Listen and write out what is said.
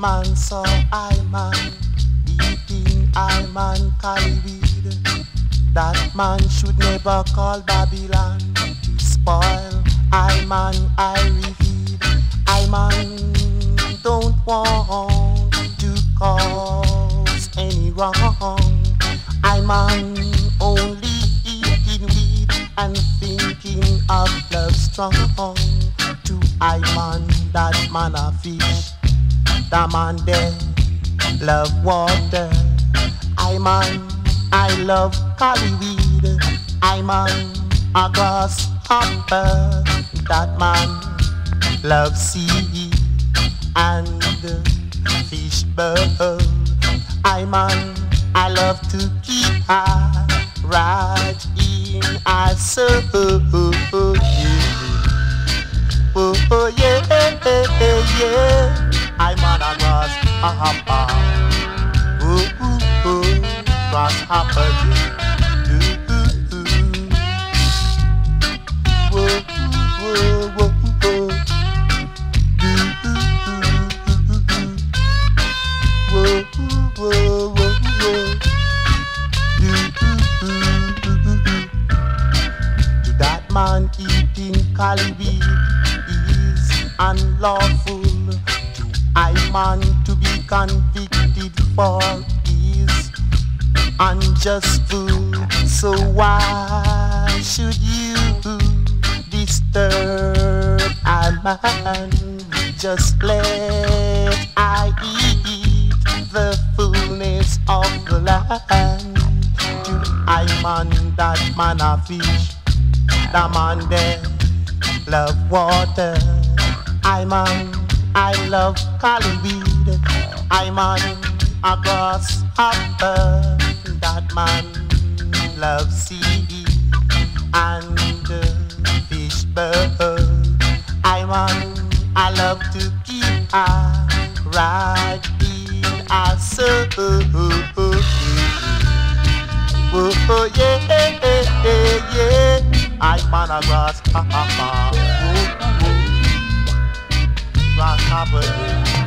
man saw I man eating I man cali weed. That man should never call Babylon to spoil I man I read. I man don't want to cause any wrong. I man only eating weed and thinking of love strong. To I man that man a fish the man there love water. I man, I love cali weed. I man, a grasshopper. That man love sea and fish bird. I man, I love to keep her right in our soul. Oh, oh yeah, yeah. I'm on a grasshopper. Ooh, ooh, ooh, grasshopper. Ooh, ooh, ooh. Whoa, whoa, whoa, whoa. Ooh, ooh, ooh, ooh. Whoa, whoa, whoa, whoa. Ooh, ooh, ooh, ooh, that man eating cali weed is unlawful. I man to be convicted for is unjustful. So why should you disturb a man? Just let I eat the fullness of the land. To I man that man a fish, the man there love water. I man I love cali weed. I'm on a grasshopper. That man loves sea and fish bird. I'm on. I love to keep a right in a soul. Oh, oh yeah, yeah, yeah. I'm on a grasshopper copper blue.